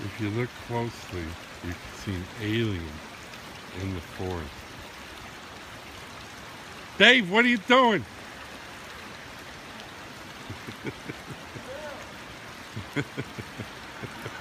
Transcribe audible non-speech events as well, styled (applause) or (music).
If you look closely, you can see an alien in the forest. Dave, what are you doing? (laughs)